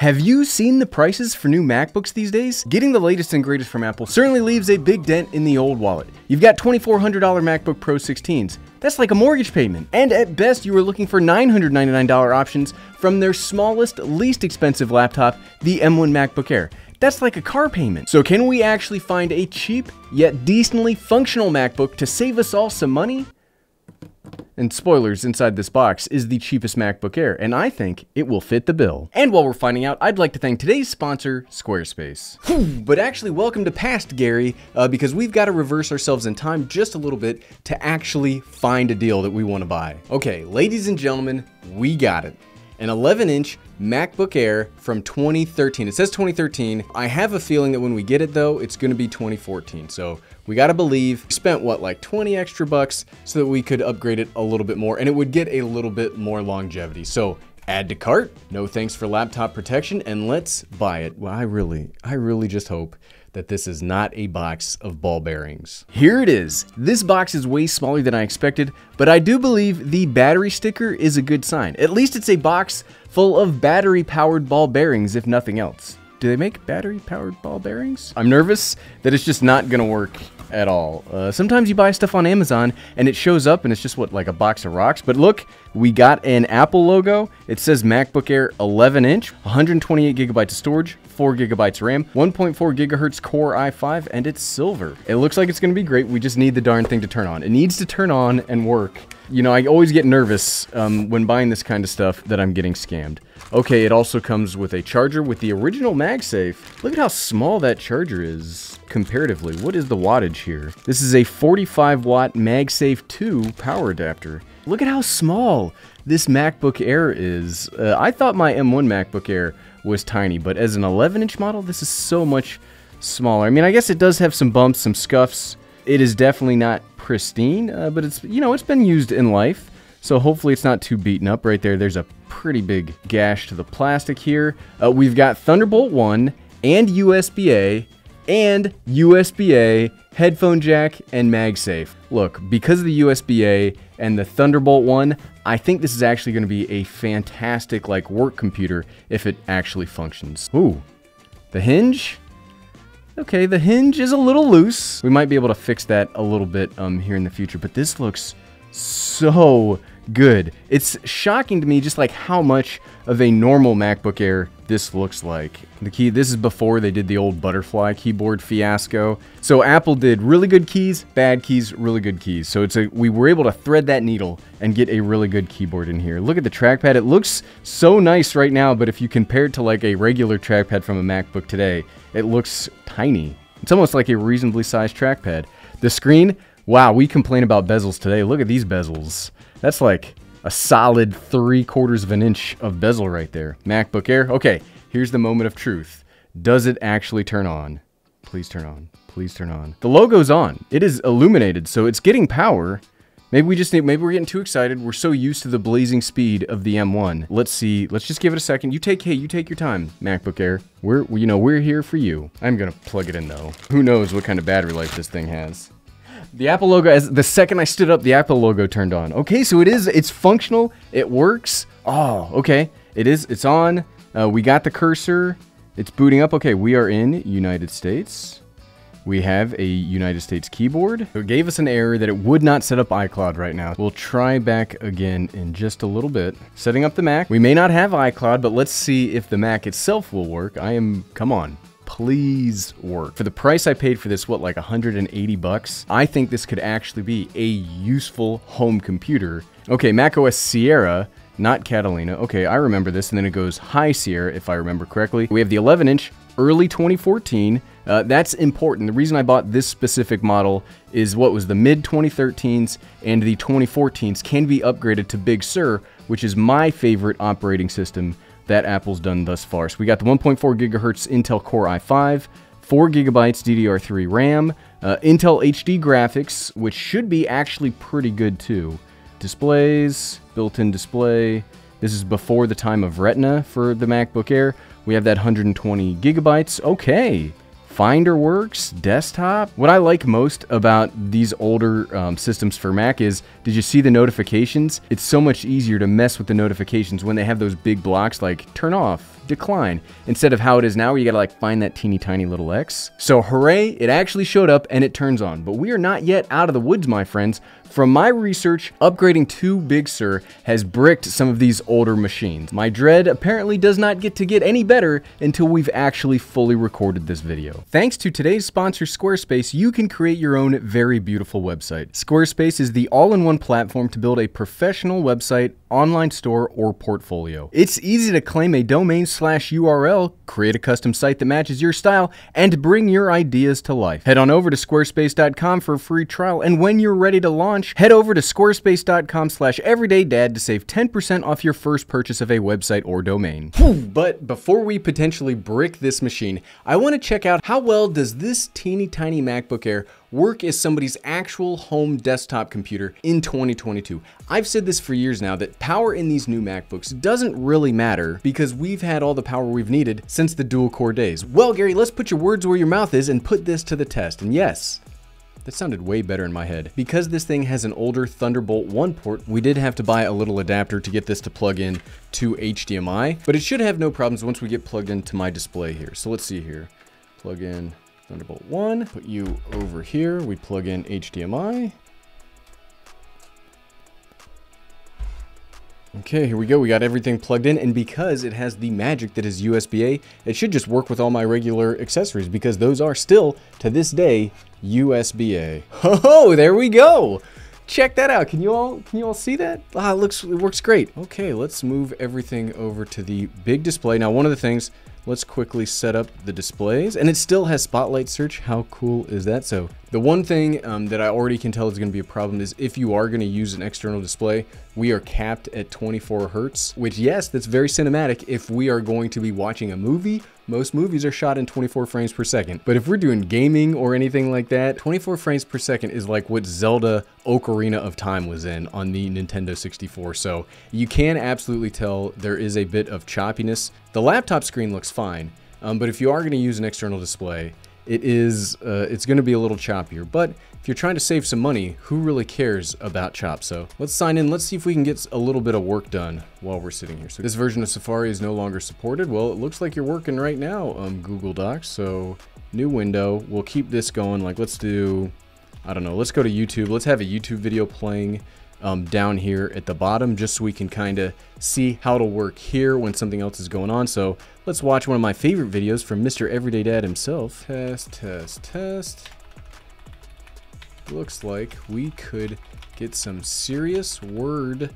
Have you seen the prices for new MacBooks these days? Getting the latest and greatest from Apple certainly leaves a big dent in the old wallet. You've got $2,400 MacBook Pro 16s. That's like a mortgage payment. And at best, you are looking for $999 options from their smallest, least expensive laptop, the M1 MacBook Air. That's like a car payment. So can we actually find a cheap, yet decently functional MacBook to save us all some money? And spoilers, inside this box is the cheapest MacBook Air, and I think it will fit the bill. And while we're finding out, I'd like to thank today's sponsor, Squarespace. But actually, welcome to Past Gary, uh, because we've got to reverse ourselves in time just a little bit to actually find a deal that we want to buy. Okay, ladies and gentlemen, we got it an 11 inch MacBook Air from 2013. It says 2013. I have a feeling that when we get it though, it's gonna be 2014. So we gotta believe, we spent what, like 20 extra bucks so that we could upgrade it a little bit more and it would get a little bit more longevity. So add to cart, no thanks for laptop protection, and let's buy it. Well, I really, I really just hope that this is not a box of ball bearings. Here it is. This box is way smaller than I expected, but I do believe the battery sticker is a good sign. At least it's a box full of battery powered ball bearings, if nothing else. Do they make battery powered ball bearings? I'm nervous that it's just not gonna work at all. Uh, sometimes you buy stuff on Amazon and it shows up and it's just what like a box of rocks. But look, we got an Apple logo. It says MacBook Air 11 inch, 128 gigabytes of storage, 4 gigabytes RAM, 1.4 gigahertz Core i5, and it's silver. It looks like it's going to be great. We just need the darn thing to turn on. It needs to turn on and work. You know, I always get nervous um, when buying this kind of stuff that I'm getting scammed. Okay, it also comes with a charger with the original MagSafe. Look at how small that charger is comparatively. What is the wattage here? This is a 45 watt MagSafe 2 power adapter. Look at how small this MacBook Air is. Uh, I thought my M1 MacBook Air was tiny, but as an 11 inch model, this is so much smaller. I mean, I guess it does have some bumps, some scuffs. It is definitely not pristine, uh, but it's, you know, it's been used in life. So hopefully it's not too beaten up right there. There's a pretty big gash to the plastic here. Uh, we've got Thunderbolt 1 and USB-A and USB-A, headphone jack, and MagSafe. Look, because of the USB-A and the Thunderbolt one, I think this is actually going to be a fantastic like work computer if it actually functions. Ooh, the hinge? Okay, the hinge is a little loose. We might be able to fix that a little bit um, here in the future, but this looks so good. It's shocking to me just like how much of a normal MacBook Air this looks like. The key, this is before they did the old butterfly keyboard fiasco. So Apple did really good keys, bad keys, really good keys. So it's a, we were able to thread that needle and get a really good keyboard in here. Look at the trackpad. It looks so nice right now, but if you compare it to like a regular trackpad from a MacBook today, it looks tiny. It's almost like a reasonably sized trackpad. The screen, wow, we complain about bezels today. Look at these bezels. That's like a solid three quarters of an inch of bezel right there. MacBook Air. Okay, here's the moment of truth. Does it actually turn on? Please turn on. Please turn on. The logo's on. It is illuminated, so it's getting power. Maybe we just need, maybe we're getting too excited. We're so used to the blazing speed of the M1. Let's see. Let's just give it a second. You take, hey, you take your time, MacBook Air. We're, you know, we're here for you. I'm gonna plug it in though. Who knows what kind of battery life this thing has. The Apple logo, as the second I stood up, the Apple logo turned on. Okay, so it is, it's functional, it works. Oh, okay, it is, it's on. Uh, we got the cursor, it's booting up. Okay, we are in United States. We have a United States keyboard. It gave us an error that it would not set up iCloud right now. We'll try back again in just a little bit. Setting up the Mac. We may not have iCloud, but let's see if the Mac itself will work. I am, come on, please work. For the price I paid for this, what, like 180 bucks? I think this could actually be a useful home computer. Okay, macOS Sierra, not Catalina. Okay, I remember this, and then it goes High Sierra, if I remember correctly. We have the 11 inch, early 2014. Uh, that's important. The reason I bought this specific model is what was the mid 2013s and the 2014s can be upgraded to Big Sur, which is my favorite operating system that Apple's done thus far. So we got the 1.4 gigahertz Intel Core i5, 4 gigabytes DDR3 RAM, uh, Intel HD graphics, which should be actually pretty good too. Displays, built-in display. This is before the time of Retina for the MacBook Air. We have that 120 gigabytes. Okay. Finder works, desktop. What I like most about these older um, systems for Mac is, did you see the notifications? It's so much easier to mess with the notifications when they have those big blocks like turn off, decline instead of how it is now where you gotta like find that teeny tiny little X. So hooray, it actually showed up and it turns on. But we are not yet out of the woods, my friends. From my research, upgrading to Big Sur has bricked some of these older machines. My dread apparently does not get to get any better until we've actually fully recorded this video. Thanks to today's sponsor Squarespace, you can create your own very beautiful website. Squarespace is the all-in-one platform to build a professional website, online store, or portfolio. It's easy to claim a domain slash URL, create a custom site that matches your style, and bring your ideas to life. Head on over to squarespace.com for a free trial, and when you're ready to launch, head over to squarespace.com slash everydaydad to save 10% off your first purchase of a website or domain. but before we potentially brick this machine, I want to check out how well does this teeny tiny MacBook Air work as somebody's actual home desktop computer in 2022. I've said this for years now that power in these new MacBooks doesn't really matter because we've had all the power we've needed since the dual core days. Well, Gary, let's put your words where your mouth is and put this to the test. And yes, that sounded way better in my head. Because this thing has an older Thunderbolt 1 port, we did have to buy a little adapter to get this to plug in to HDMI, but it should have no problems once we get plugged into my display here. So let's see here. Plug in Thunderbolt 1, put you over here, we plug in HDMI, Okay, here we go. We got everything plugged in, and because it has the magic that is USB-A, it should just work with all my regular accessories because those are still, to this day, USB-A. Oh, there we go! Check that out. Can you all can you all see that? Ah, it looks it works great. Okay, let's move everything over to the big display. Now, one of the things Let's quickly set up the displays. And it still has spotlight search. How cool is that? So the one thing um, that I already can tell is going to be a problem is if you are going to use an external display, we are capped at 24 hertz, which yes, that's very cinematic if we are going to be watching a movie most movies are shot in 24 frames per second. But if we're doing gaming or anything like that, 24 frames per second is like what Zelda Ocarina of Time was in on the Nintendo 64. So you can absolutely tell there is a bit of choppiness. The laptop screen looks fine, um, but if you are going to use an external display, it is uh, it's going to be a little choppier. But if you're trying to save some money, who really cares about chop? So let's sign in. Let's see if we can get a little bit of work done while we're sitting here. So this version of Safari is no longer supported. Well, it looks like you're working right now, um, Google Docs. So new window. We'll keep this going. Like let's do, I don't know. Let's go to YouTube. Let's have a YouTube video playing um, down here at the bottom just so we can kind of see how it'll work here when something else is going on. So let's watch one of my favorite videos from Mr. Everyday Dad himself. Test, test, test. Looks like we could get some serious word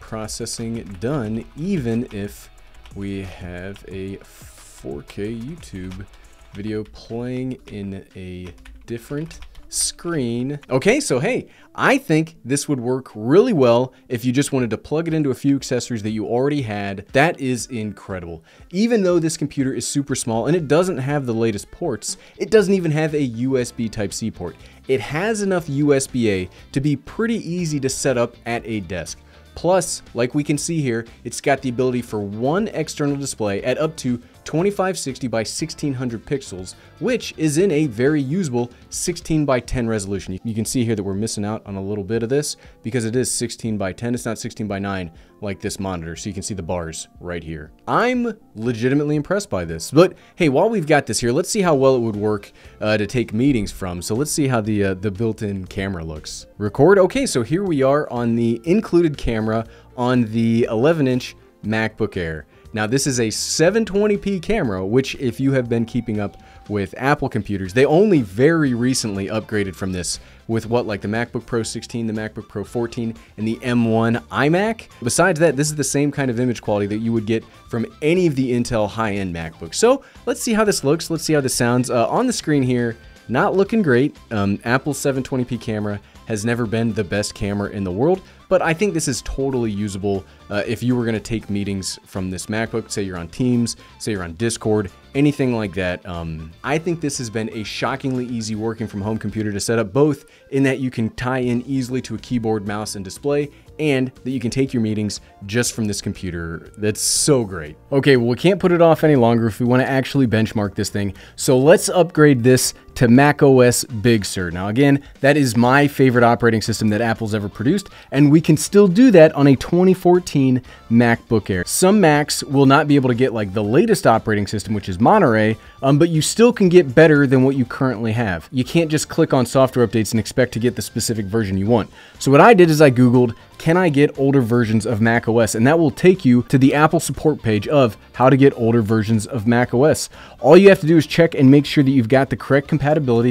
processing done even if we have a 4K YouTube video playing in a different screen. Okay, so hey, I think this would work really well if you just wanted to plug it into a few accessories that you already had. That is incredible. Even though this computer is super small and it doesn't have the latest ports, it doesn't even have a USB Type-C port. It has enough USB-A to be pretty easy to set up at a desk. Plus, like we can see here, it's got the ability for one external display at up to 2560 by 1600 pixels, which is in a very usable 16 by 10 resolution. You can see here that we're missing out on a little bit of this because it is 16 by 10. It's not 16 by 9 like this monitor, so you can see the bars right here. I'm legitimately impressed by this, but hey, while we've got this here, let's see how well it would work uh, to take meetings from. So let's see how the, uh, the built-in camera looks. Record, okay, so here we are on the included camera on the 11-inch MacBook Air. Now this is a 720p camera, which if you have been keeping up with Apple computers, they only very recently upgraded from this with what like the MacBook Pro 16, the MacBook Pro 14, and the M1 iMac. Besides that, this is the same kind of image quality that you would get from any of the Intel high-end MacBooks. So let's see how this looks. Let's see how this sounds. Uh, on the screen here, not looking great. Um, Apple's 720p camera has never been the best camera in the world, but I think this is totally usable uh, if you were going to take meetings from this MacBook, say you're on Teams, say you're on Discord, anything like that. Um, I think this has been a shockingly easy working from home computer to set up, both in that you can tie in easily to a keyboard, mouse, and display, and that you can take your meetings just from this computer. That's so great. Okay, well, we can't put it off any longer if we want to actually benchmark this thing. So let's upgrade this to macOS Big Sur. Now, again, that is my favorite operating system that Apple's ever produced, and we can still do that on a 2014 MacBook Air. Some Macs will not be able to get like the latest operating system, which is Monterey, um, but you still can get better than what you currently have. You can't just click on software updates and expect to get the specific version you want. So what I did is I Googled, can I get older versions of macOS? And that will take you to the Apple support page of how to get older versions of macOS. All you have to do is check and make sure that you've got the correct compatibility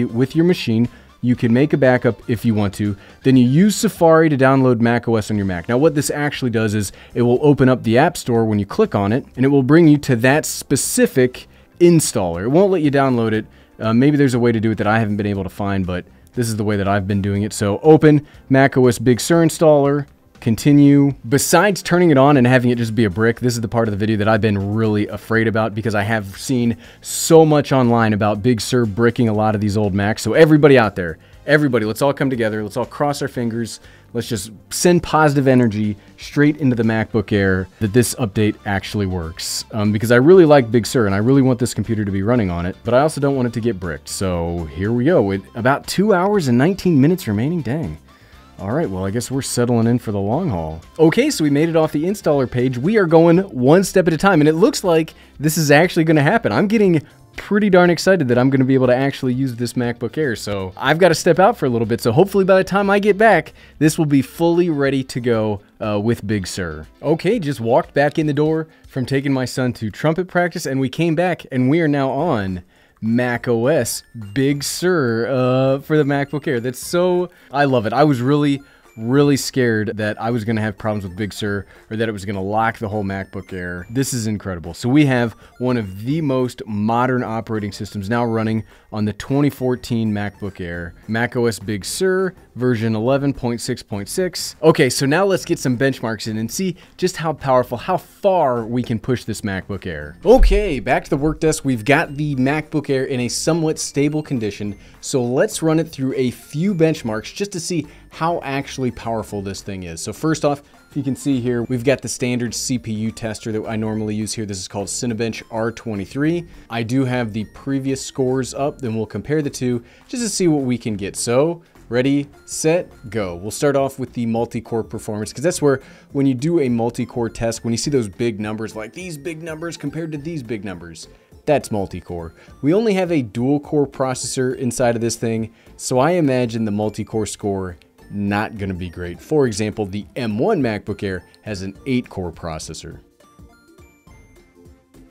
with your machine you can make a backup if you want to. Then you use Safari to download macOS on your Mac. Now, what this actually does is it will open up the App Store when you click on it, and it will bring you to that specific installer. It won't let you download it. Uh, maybe there's a way to do it that I haven't been able to find, but this is the way that I've been doing it. So open macOS Big Sur installer, continue. Besides turning it on and having it just be a brick, this is the part of the video that I've been really afraid about because I have seen so much online about Big Sur bricking a lot of these old Macs. So everybody out there, everybody, let's all come together. Let's all cross our fingers. Let's just send positive energy straight into the MacBook Air that this update actually works. Um, because I really like Big Sur and I really want this computer to be running on it, but I also don't want it to get bricked. So here we go with about two hours and 19 minutes remaining. Dang. All right, well, I guess we're settling in for the long haul. Okay, so we made it off the installer page. We are going one step at a time, and it looks like this is actually going to happen. I'm getting pretty darn excited that I'm going to be able to actually use this MacBook Air. So I've got to step out for a little bit. So hopefully by the time I get back, this will be fully ready to go uh, with Big Sur. Okay, just walked back in the door from taking my son to trumpet practice, and we came back, and we are now on Mac OS Big Sur uh, for the MacBook Air. That's so, I love it. I was really really scared that I was going to have problems with Big Sur or that it was going to lock the whole MacBook Air. This is incredible. So we have one of the most modern operating systems now running on the 2014 MacBook Air, macOS Big Sur version 11.6.6. Okay, so now let's get some benchmarks in and see just how powerful, how far we can push this MacBook Air. Okay, back to the work desk. We've got the MacBook Air in a somewhat stable condition, so let's run it through a few benchmarks just to see how actually powerful this thing is. So first off, you can see here, we've got the standard CPU tester that I normally use here. This is called Cinebench R23. I do have the previous scores up, then we'll compare the two just to see what we can get. So ready, set, go. We'll start off with the multi-core performance because that's where when you do a multi-core test, when you see those big numbers like these big numbers compared to these big numbers, that's multi-core. We only have a dual core processor inside of this thing, so I imagine the multi-core score not going to be great. For example, the M1 MacBook Air has an 8-core processor.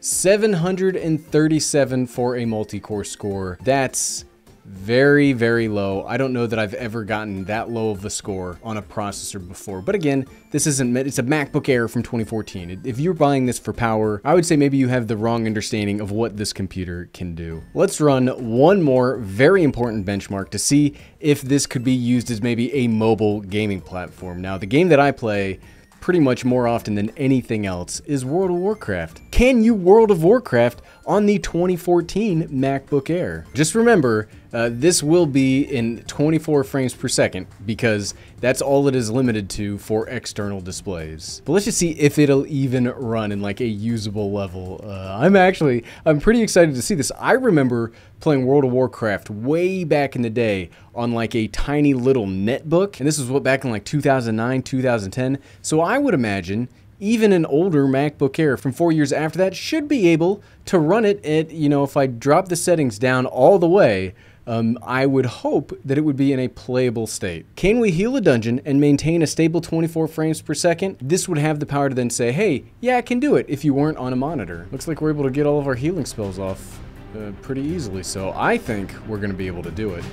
737 for a multi-core score. That's very, very low. I don't know that I've ever gotten that low of a score on a processor before. But again, this isn't, it's a MacBook Air from 2014. If you're buying this for power, I would say maybe you have the wrong understanding of what this computer can do. Let's run one more very important benchmark to see if this could be used as maybe a mobile gaming platform. Now, the game that I play pretty much more often than anything else is World of Warcraft. Can you World of Warcraft on the 2014 MacBook Air? Just remember, uh, this will be in 24 frames per second because that's all it is limited to for external displays. But let's just see if it'll even run in like a usable level. Uh, I'm actually, I'm pretty excited to see this. I remember playing World of Warcraft way back in the day on like a tiny little netbook. And this was what back in like 2009, 2010. So I would imagine even an older MacBook Air from four years after that should be able to run it at, you know, if I drop the settings down all the way, um, I would hope that it would be in a playable state. Can we heal a dungeon and maintain a stable 24 frames per second? This would have the power to then say, hey, yeah, I can do it if you weren't on a monitor. Looks like we're able to get all of our healing spells off uh, pretty easily, so I think we're to be able to do it.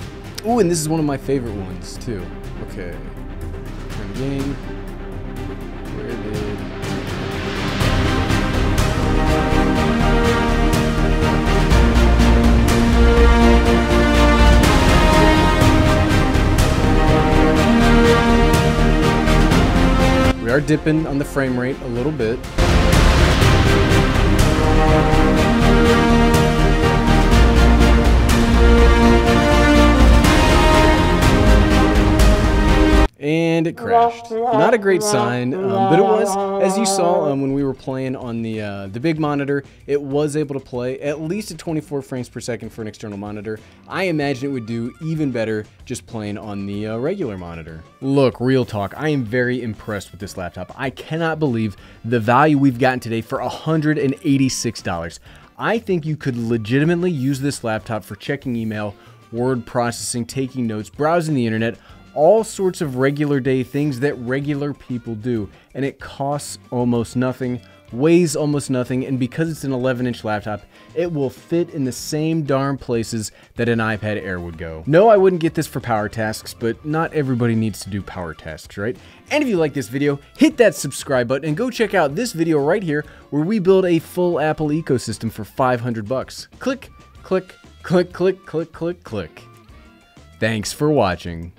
Ooh, and this is one of my favorite ones, too. Okay. Turn game. Are dipping on the frame rate a little bit. And it crashed. Not a great sign, um, but it was, as you saw um, when we were playing on the uh, the big monitor, it was able to play at least at 24 frames per second for an external monitor. I imagine it would do even better just playing on the uh, regular monitor. Look, real talk, I am very impressed with this laptop. I cannot believe the value we've gotten today for $186. I think you could legitimately use this laptop for checking email, word processing, taking notes, browsing the internet, all sorts of regular day things that regular people do, and it costs almost nothing, weighs almost nothing, and because it's an 11 inch laptop, it will fit in the same darn places that an iPad Air would go. No, I wouldn't get this for power tasks, but not everybody needs to do power tasks, right? And if you like this video, hit that subscribe button and go check out this video right here where we build a full Apple ecosystem for 500 bucks. Click, click, click, click, click, click, click. Thanks for watching.